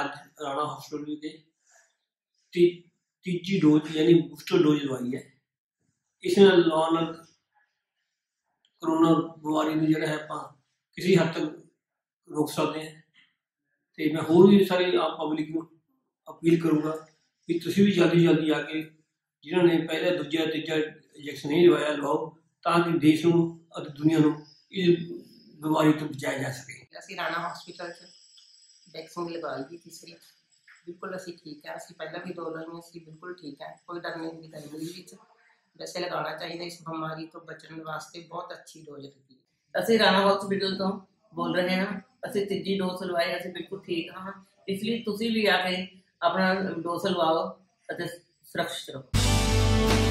ਅੱਜ ਰਾਣਾ ਹਸਪੀਟਲ ਦੇ ਤੀਜੀ ਡੋਜ਼ ਯਾਨੀ ਬੂਸਟਰ ਡੋਜ਼ ਲਵਾਈ ਹੈ। ਇਸ ਨਾਲ ਲਾਉਣ ਕਰੋਨਾ ਬਿਮਾਰੀ ਨੂੰ ਜਿਹੜਾ ਹੈ ਆਪਾਂ ਕਿਸੇ ਹੱਦ ਤੱਕ ਰੋਕ ਸਕਦੇ ਹਾਂ। ਤੇ ਮੈਂ ਹੋਰ ਵੀ ਸਾਰੀ ਆਮ ਪਬਲਿਕ ਨੂੰ ਅਪੀਲ ਕਰੂੰਗਾ ਕਿ ਤੁਸੀਂ ਵੀ ਜਲਦੀ ਜਲਦੀ ਆ ਕੇ ਜਿਨ੍ਹਾਂ ਨੇ ਪਹਿਲਾ, ਦੂਜਾ, ਤੀਜਾ ਇੰਜੈਕਸ਼ਨ ਨਹੀਂ ਲਵਾਇਆ, ਲਵਾਓ ਤਾਂ ਕਿ ਦੇਸ਼ ਨੂੰ ਅਤੇ ਦੁਨੀਆ ਨੂੰ ਇਸ ਬਿਮਾਰੀ ਤੋਂ ਬਚਾਇਆ ਜਾ ਸਕੇ। ਅਸੀਂ ਰਾਣਾ ਹਸਪੀਟਲ 'ਚ ਵੈਕਸੀਨ ਲਗਵਾਈ ਦੀ ਤੀਸਰੀ ਬਿਲਕੁਲ ਅਸੀਂ ਠੀਕ ਹੈ ਅਸੀਂ ਪਹਿਲਾਂ ਵੀ ਦੋ ਲਾਈਆਂ ਸੀ ਬਿਲਕੁਲ ਠੀਕ ਹੈ ਕੋਈ ਡਰ ਨਹੀਂ ਦੀ ਗਰਮੀ ਵਿੱਚ ਵੈਸੇ ਲਗਾਉਣਾ ਚਾਹੀਦਾ ਇਸ ਬਿਮਾਰੀ ਤੋਂ ਬਚਣ ਵਾਸਤੇ ਬਹੁਤ ਅੱਛੀ ਡੋਜ਼ ਲੱਗੀ ਅਸੀਂ ਰਾਣਾ ਹਸਪੀਟਲ ਤੋਂ ਬੋਲ ਰਹੇ ਹਾਂ ਅਸੀਂ ਤੀਜੀ ਡੋਜ਼ ਲਵਾਈ ਅਸੀਂ ਬਿਲਕੁਲ ਠੀਕ ਹਾਂ ਇਸ ਲਈ ਤੁਸੀਂ ਵੀ ਆ ਕੇ ਆਪਣਾ ਡੋਜ਼ ਲਵਾਓ ਅਤੇ ਸੁਰੱਖਿਅਤ ਰਹੋ